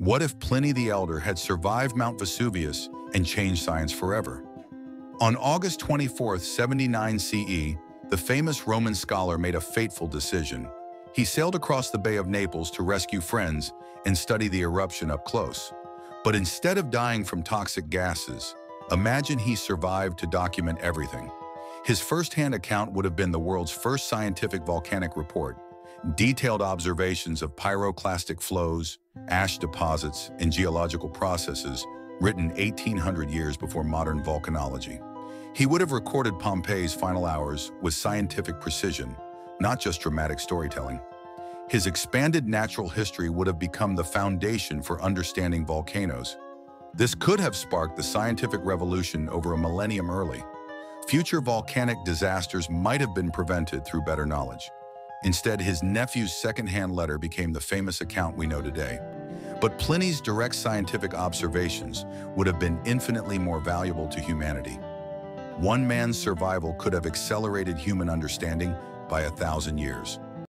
What if Pliny the Elder had survived Mount Vesuvius and changed science forever? On August 24, 79 CE, the famous Roman scholar made a fateful decision. He sailed across the Bay of Naples to rescue friends and study the eruption up close. But instead of dying from toxic gases, imagine he survived to document everything. His first-hand account would have been the world's first scientific volcanic report, detailed observations of pyroclastic flows, ash deposits, and geological processes written 1800 years before modern volcanology. He would have recorded Pompeii's final hours with scientific precision, not just dramatic storytelling. His expanded natural history would have become the foundation for understanding volcanoes. This could have sparked the scientific revolution over a millennium early. Future volcanic disasters might have been prevented through better knowledge. Instead, his nephew's second-hand letter became the famous account we know today. But Pliny's direct scientific observations would have been infinitely more valuable to humanity. One man's survival could have accelerated human understanding by a thousand years.